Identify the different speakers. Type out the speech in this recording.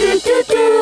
Speaker 1: do do do.